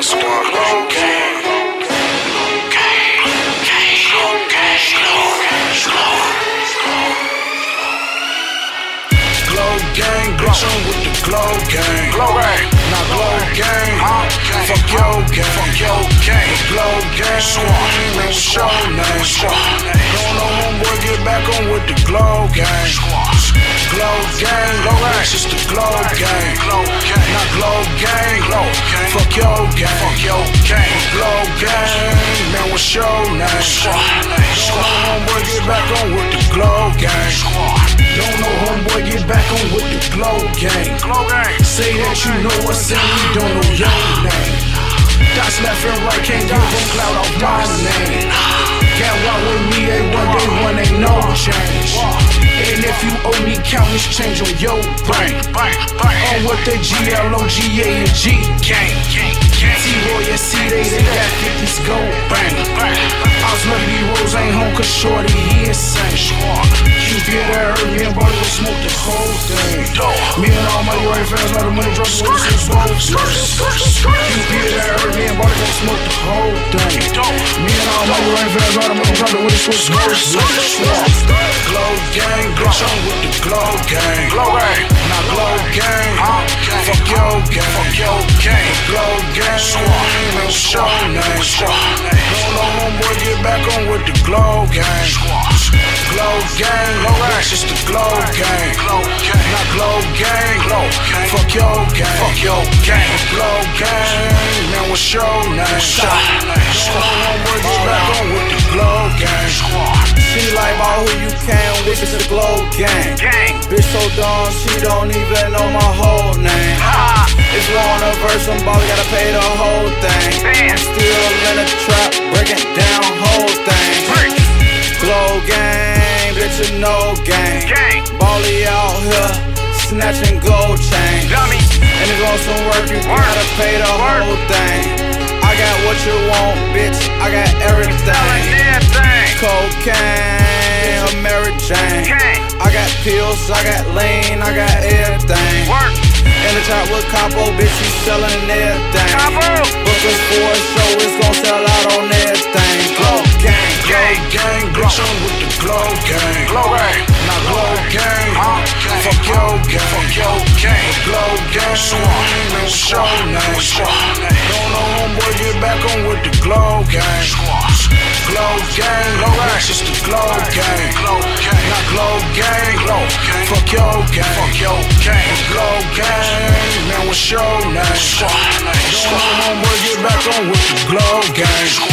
I'm with the Glo Gang. Glo Gang. Now Glo Gang, Huh? Fuck your gang. Fuck your gang. Glo Gang, Squad. show name. Squad. Don't know homeboy, get back on with the Glo Gang. Squad. Glo Gang, Glo Gang. bitch, it's the Glo Gang. Glo Gang. Now Glo Gang, Glo Gang. fuck your gang. Fuck your gang. Glo Gang, man, what's your name? Don't know homeboy, get back on with the Glo Gang. Don't know homeboy, get back on with the Glo Gang. Glo Gang. Say that you know what's in me, don't know your name. Dots left and right, can't give them cloud off my name. Can't walk with me, a one day one ain't no change. And if you me, count this change on your bang. On what the G-L-O-G-A and G. Gang. T-Roy and C, they, got 50s go bang. I was lucky Rose ain't home, cause shorty, he insane. You get that and Buddy will smoke the whole thing. Me and all my UA fans know the money drop with us is ruthless. You get that and Buddy will smoke the whole thing. Me and all my UA fans know the money drop with us is ruthless. Glo Gang, bitch, I'm with the Glo Gang. Glo Gang. Now Glo Gang, fuck your gang. Fuck your gang. Glo Gang, Squad. man, show name. Squad. Don't know homeboy, get back on with the Glo Gang. Squad. Glo Gang, Glo Gang. it's the Glo Gang. Glo Gang. Not Glo Gang, Glo Gang. fuck your gang. Fuck your gang. Glo Gang, man, what's your name? What's your name? Don't know homeboy, get back on with the Glo Gang. Squad. She like all who you it's a Glo Gang. Gang. Bitch so dumb, she don't even know my whole name. Ha. If you want a verse, I'm probably gotta pay the whole thing. Damn. I'm still in the trap, breaking down whole thing. Break. Glo Gang, bitch, you know gang. Gang. Ballout here, snatching gold chain. Dummy. And it's on some work, you Work. gotta pay the Work. whole thing. I got what you want, bitch. I got. Everything. Cocaine, pills, I got lean, I got everything. Work. In the trap with Capo, bitch, he selling everything. Capo. Book us for a show, it's gon' sell out on everything. Glo Gang, Glo Gang, bitch, I'm with the Glo Gang. Glo Gang. Now Glo Gang, Huh? Fuck your gang. Fuck your gang. Glo Gang, Squad. man, show name. Don't know homeboy, get back on with the Glo Gang. Glo Gang, Glo Gang. bitch, it's the Glo Gang. Glow gang. Glo Gang, fuck your gang. Fuck your gang. Glo Gang, man, what's your name? Squad. Don't know homeboy, get back on with the Glo Gang.